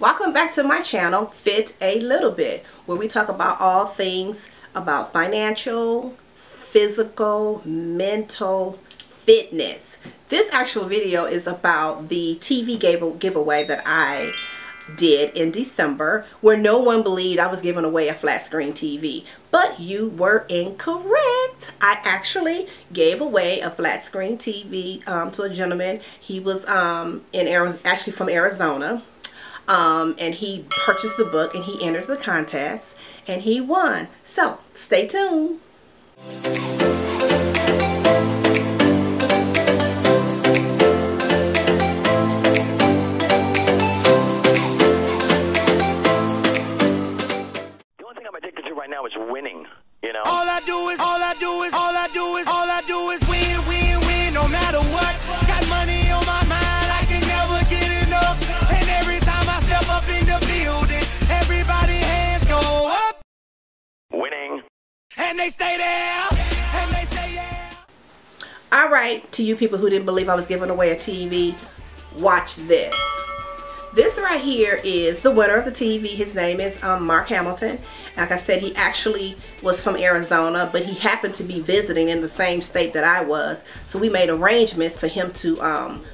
Welcome back to my channel, Fit a Little Bit, where we talk about all things about financial, physical, mental, fitness. This actual video is about the TV give giveaway that I did in December where no one believed I was giving away a flat screen TV. But you were incorrect. I actually gave away a flat screen TV um, to a gentleman. He was um, in Arizona, actually from Arizona. Um, and he purchased the book and he entered the contest and he won. So stay tuned. right now is winning. You know. All I do is, all And they stay there. They say yeah. All right, to you people who didn't believe I was giving away a TV, watch this. This right here is the winner of the TV. His name is um, Mark Hamilton. Like I said, he actually was from Arizona, but he happened to be visiting in the same state that I was. So we made arrangements for him to um,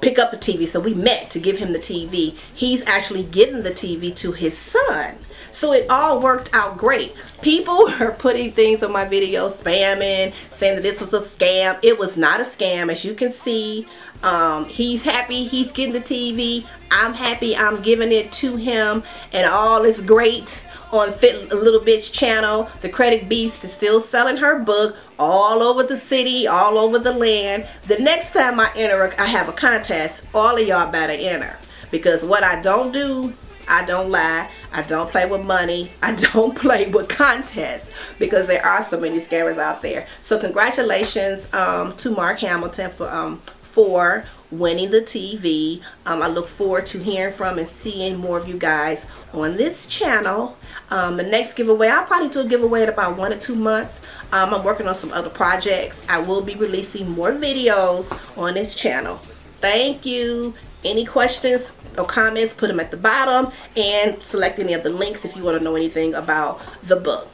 pick up the TV. So we met to give him the TV. He's actually giving the TV to his son. So it all worked out great. People are putting things on my video, spamming, saying that this was a scam. It was not a scam, as you can see. Um, he's happy he's getting the TV. I'm happy I'm giving it to him and all is great on Fit a Little Bit channel. The Credit Beast is still selling her book all over the city, all over the land. The next time I enter, I have a contest, all of y'all better enter. Because what I don't do, I don't lie. I don't play with money. I don't play with contests because there are so many scammers out there. So congratulations um, to Mark Hamilton for um, for winning the TV. Um, I look forward to hearing from and seeing more of you guys on this channel. Um, the next giveaway, I'll probably do a giveaway in about one or two months. Um, I'm working on some other projects. I will be releasing more videos on this channel. Thank you. Any questions or comments, put them at the bottom and select any of the links if you want to know anything about the book.